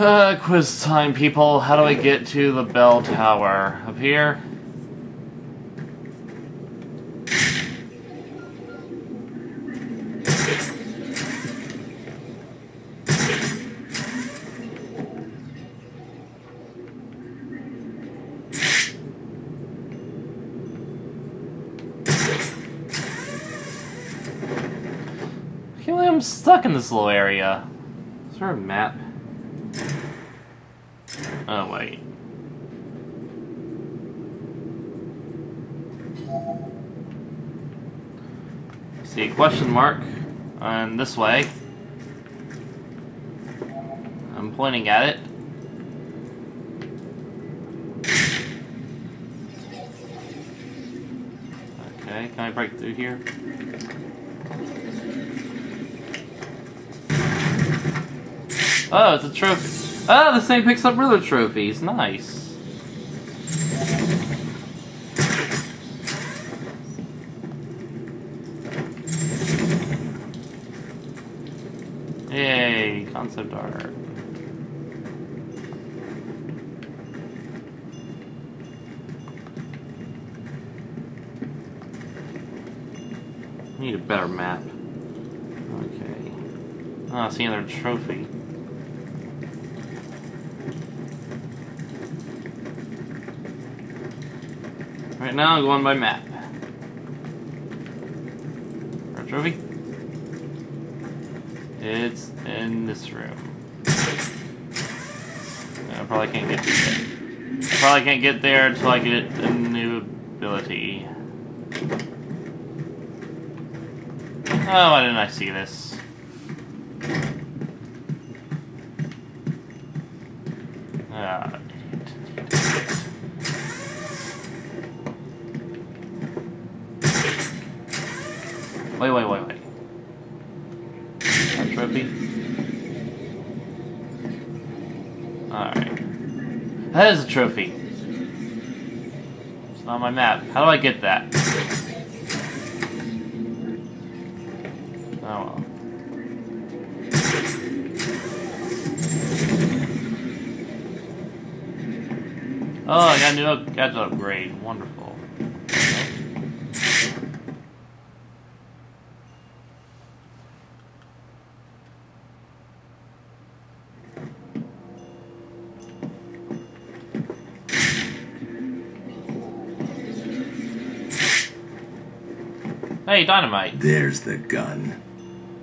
Uh, quiz time, people. How do I get to the bell tower? Up here? I'm stuck in this little area. Is there a map? Oh, wait. See, question mark on this way. I'm pointing at it. Okay, can I break through here? Oh, it's a trophy. Ah, oh, this thing picks up other trophies. Nice. Yay, concept art. Need a better map. Okay. Oh, I see another trophy. Right now, I'm going by map. Our trophy? It's in this room. I probably can't get there. I probably can't get there until I get a new ability. Oh, why didn't I see this? Ah, Wait, wait, wait, wait. A trophy? Alright. That is a trophy. It's not on my map. How do I get that? Oh well. Oh, I got a new gadget upgrade. Wonderful. Hey, dynamite. There's the gun.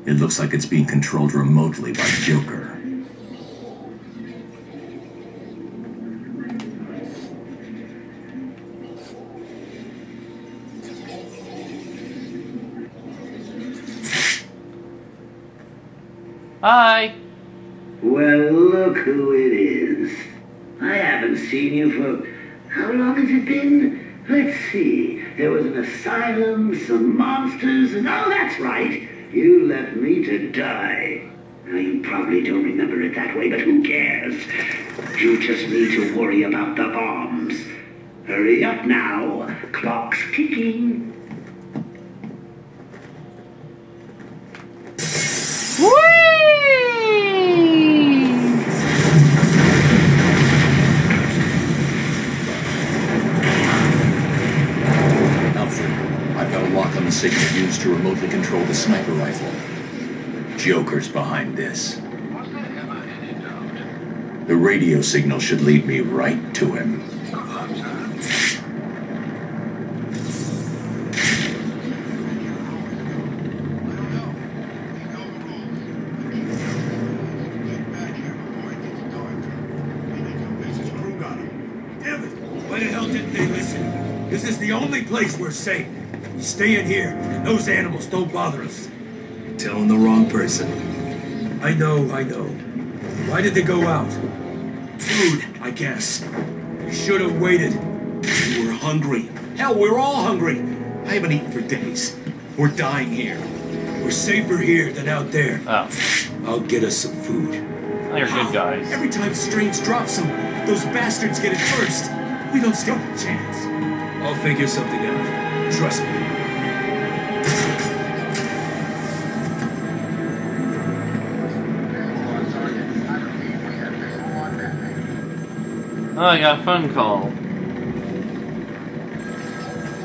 It looks like it's being controlled remotely by Joker. Hi. Well, look who it is. I haven't seen you for. How long has it been? Let's see. There was an asylum, some monsters, and oh, that's right. You left me to die. Now, you probably don't remember it that way, but who cares? You just need to worry about the bombs. Hurry up now. Clock's ticking. Signal used to remotely control the sniper rifle. Joker's behind this. The radio signal should lead me right to him. Damn it! Why the hell didn't they listen? This is the only place we're safe. Stay in here, and those animals don't bother us. You're telling the wrong person. I know, I know. Why did they go out? Food, I guess. You should have waited. We were hungry. Hell, we're all hungry. I haven't eaten for days. We're dying here. We're safer here than out there. Oh, I'll get us some food. they're good guys. Every time Strange drops some, those bastards get it first. We don't stand a chance. I'll figure something out. Trust me. Oh, I got a phone call.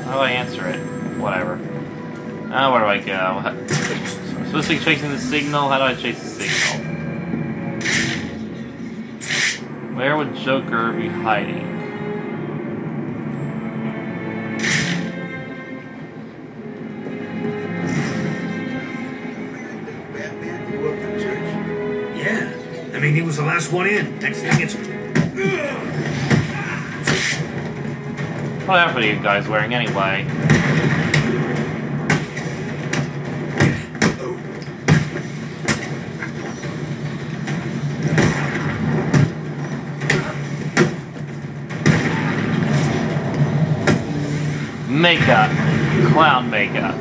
How do I answer it? Whatever. Oh, where do I go? I'm supposed to be chasing the signal? How do I chase the signal? Where would Joker be hiding? Yeah. I mean, he was the last one in. Next thing it's. What outfit are you guys wearing anyway? Makeup. Clown makeup.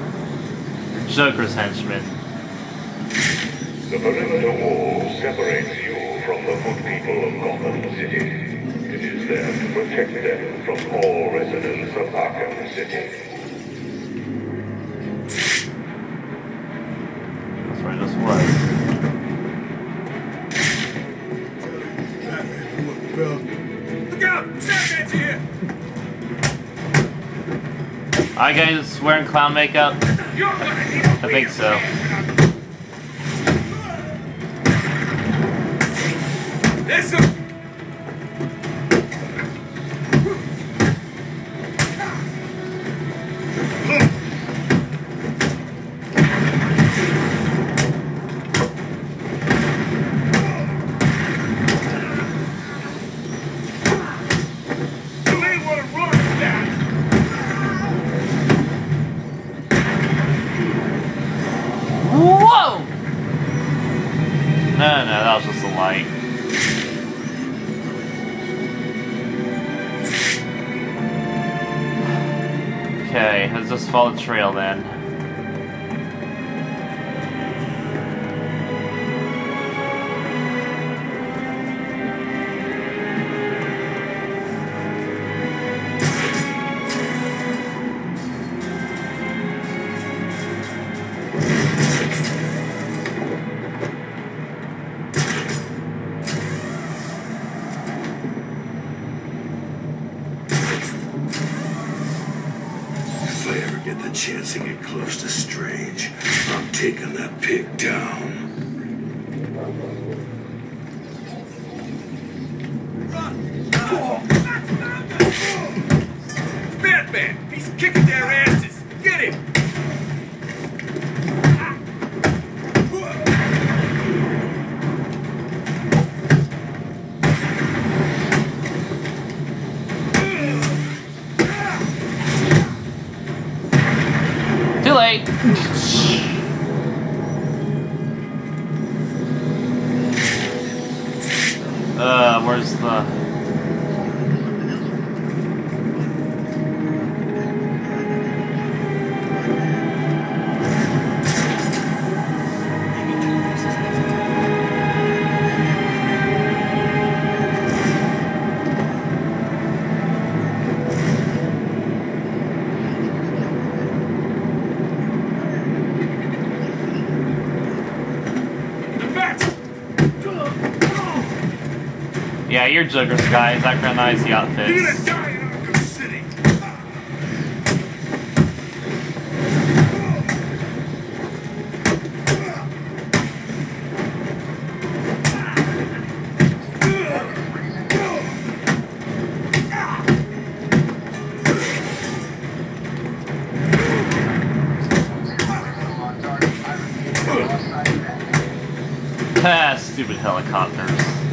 Joker's henchman. The perimeter wall separates you from the good people of Gotham City. It is there to protect them from all residents of Arkham City. That's where I just was. Batman grew up in Bell. Look out! Batman's here! Are guys wearing clown makeup? You're gonna need I think so. Listen! Trail then. You're Joker's guys. I recognize the outfits. die in Arkham City! Ah, stupid helicopters.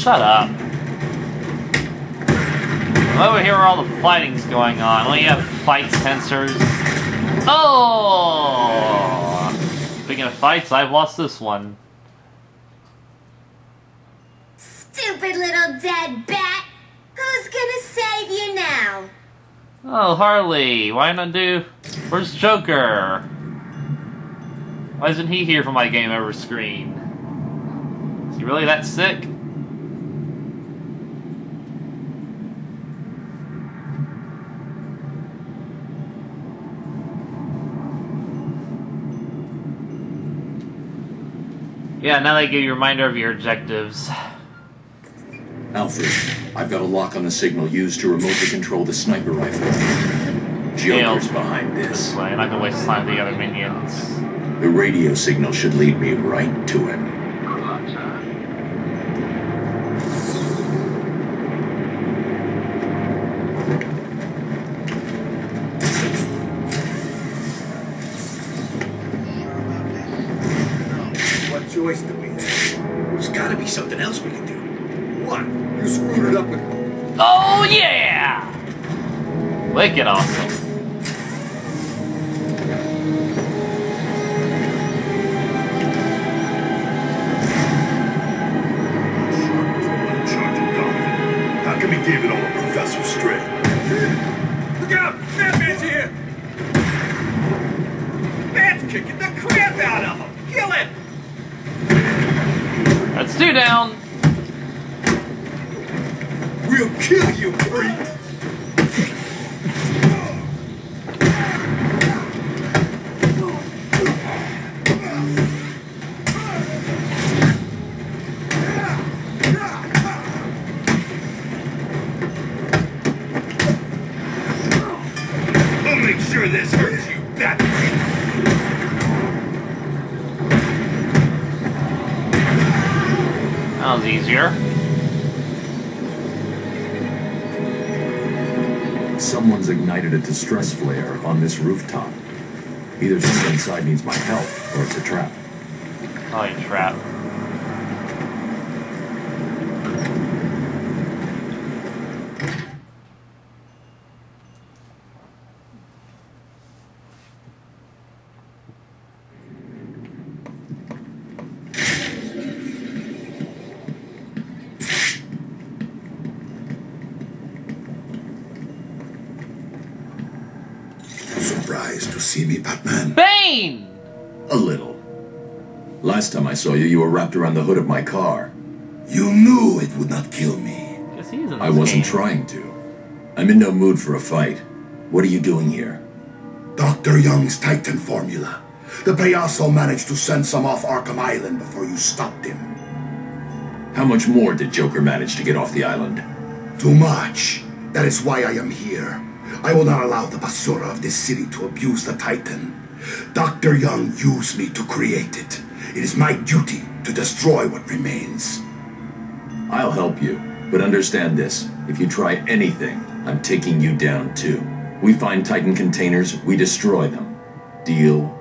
Shut up. Over here where all the fighting's going on. You have fight sensors? Oh! Speaking of fights, I've lost this one. Stupid little dead bat! Who's gonna save you now? Oh, Harley, why not do... Where's Joker? Why isn't he here for my game over screen? Is he really that sick? Yeah, now they give you a reminder of your objectives. Alfred, I've got a lock on the signal used to remotely control the sniper rifle. Joker's behind this. I'm not gonna waste time with the other minions. The radio signal should lead me right to him. Choice we? There's gotta be something else we can do. What? You screwed it up with Oh yeah! Wicked awesome. Kill you, freak! We'll make sure this hurts you! That was easier. A distress flare on this rooftop. Either someone inside needs my help, or it's a trap. Oh, you trap. Surprised to see me, Batman? Bane! A little. Last time I saw you, you were wrapped around the hood of my car. You knew it would not kill me. Guess he's in this I wasn't game. trying to. I'm in no mood for a fight. What are you doing here? Dr. Young's Titan formula. The Payaso managed to send some off Arkham Island before you stopped him. How much more did Joker manage to get off the island? Too much. That is why I am here. I will not allow the Basura of this city to abuse the Titan. Dr. Young used me to create it. It is my duty to destroy what remains. I'll help you, but understand this. If you try anything, I'm taking you down too. We find Titan containers, we destroy them. Deal?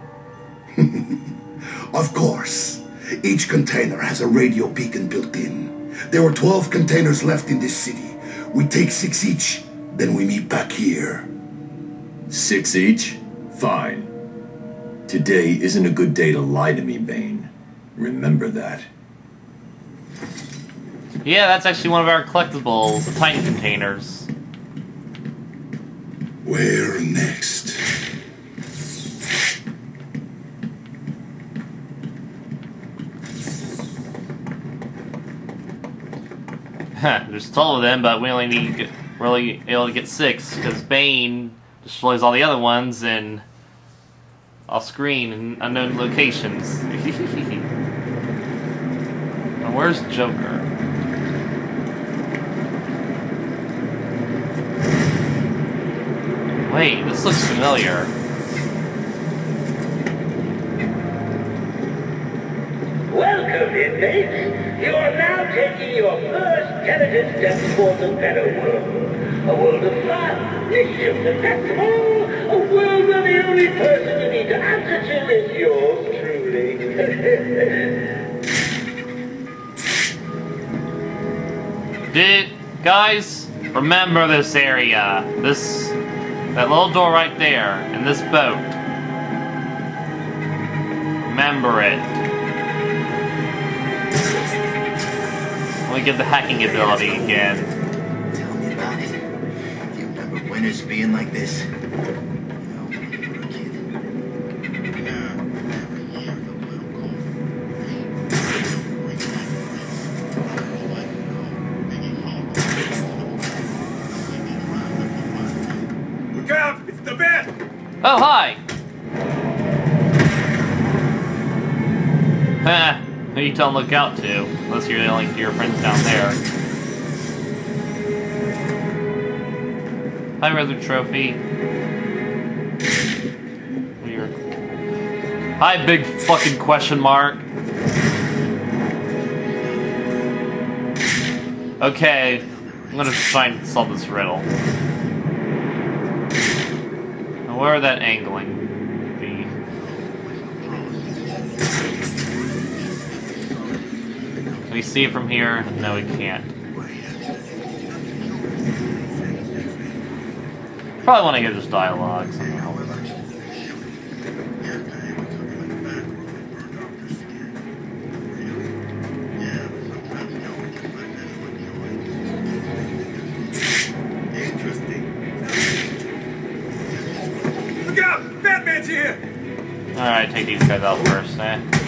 Of course. Each container has a radio beacon built in. There were 12 containers left in this city. We take six each, then we meet back here. Six each? Fine. Today isn't a good day to lie to me, Bane. Remember that. Yeah, that's actually one of our collectibles, the Titan containers. Where next? There's 12 of them, but we only need only able to get six because Bane destroys all the other ones and off screen in unknown locations. now, where's Joker? Wait, this looks familiar. Welcome, inmates. You are now taking your first tentative step towards a better world. A world of fun, mischief, and festival. A world where the only person you need to answer to is yours truly. Did guys remember this area? This that little door right there and this boat. Remember it. Let me get the hacking ability again. Tell me about it. Do you remember winters being like this? You know, when you were a kid. Yeah, every year the blue Look out! It's the bat! Oh hi! Huh, Who you tell them look out to? Unless you're like your friends down there. Hi, Brother Trophy. Weird. Hi, big fucking question mark. Okay, I'm gonna try and solve this riddle. Now, where are that angling we see it from here? No, we can't. Probably want to hear this dialogue somehow. Interesting. Look out! Batman's here! Alright, take these guys out first, eh?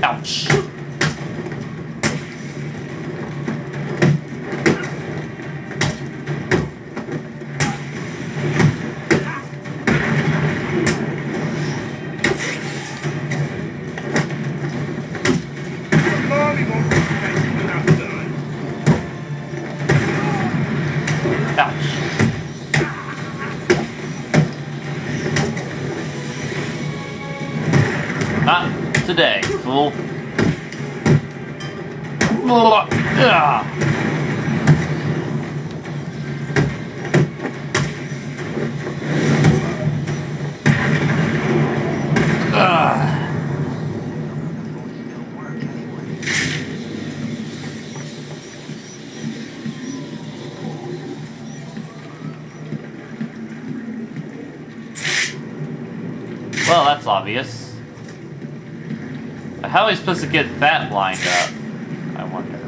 Not today, Well, that's obvious. How are we supposed to get that lined up? I wonder.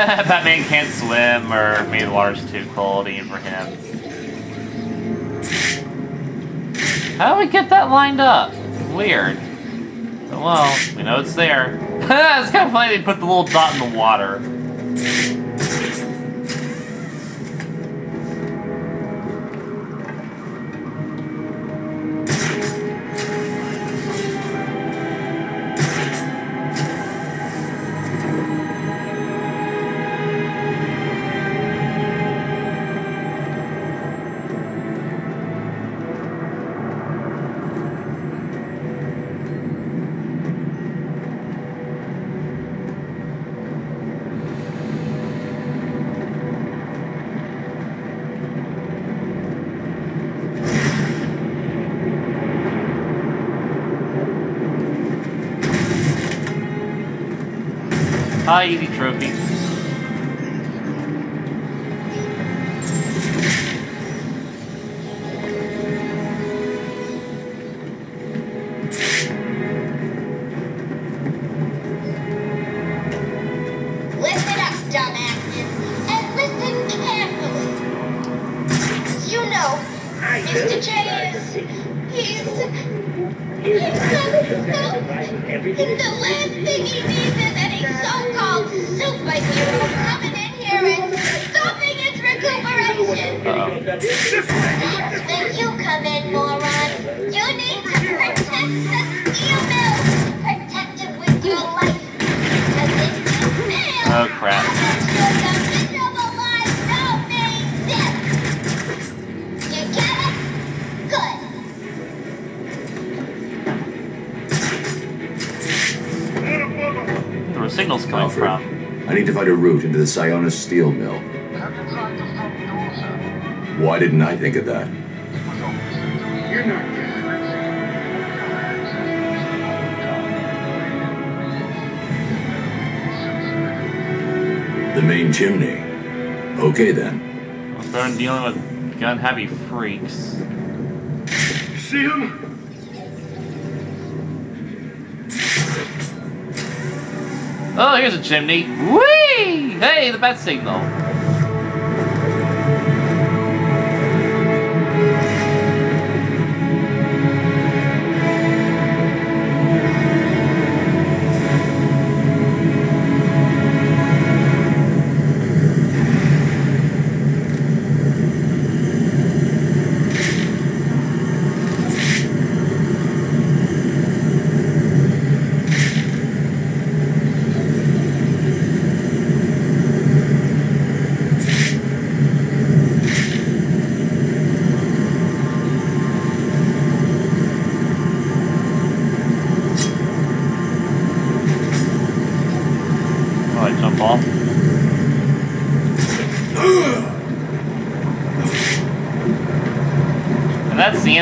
Batman can't swim, or maybe the water's too cold even for him. How do we get that lined up? Weird. Well, we know it's there. it's kind of funny they put the little dot in the water. Hi, easy trophy. And the last thing he needs is any so-called superhero coming in here and stopping his recuperation. Uh-oh. That's where you come in, moron. You need to protect the steel mill. Protect it with your life. Because fail, Oh, crap. Signals coming Alfred, from? I need to find a route into the Sionis steel mill. Have you tried to stop the door, sir? Why didn't I think of that? It was obvious. You're not dead. The main chimney. Okay then. Well, better than dealing with gun-heavy freaks. See him? Oh, here's a chimney. Whee! Hey, the bat signal.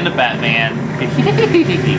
The Batman.